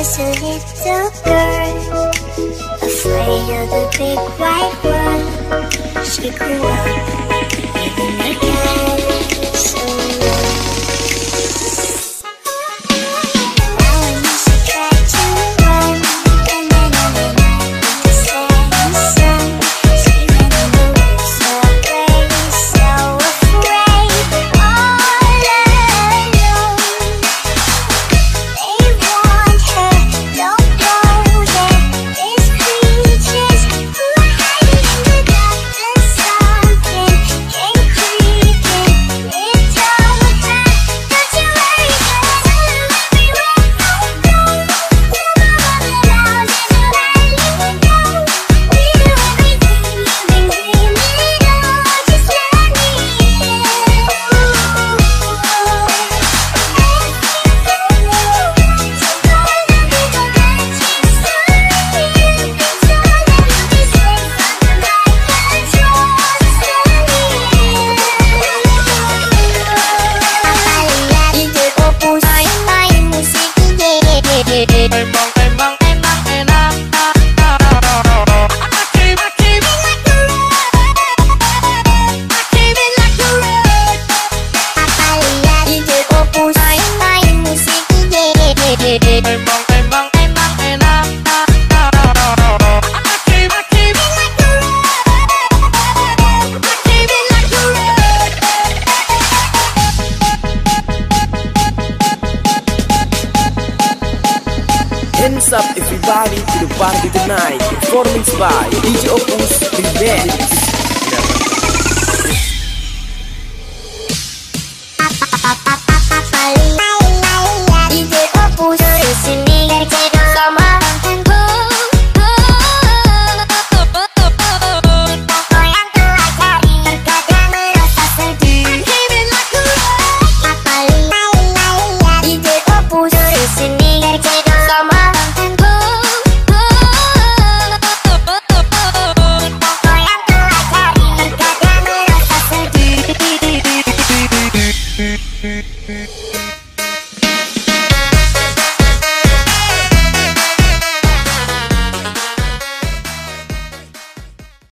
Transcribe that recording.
was a little girl Afraid of the big white world She grew up Hands up everybody to the party tonight Performance by DJ Opus Remix Thank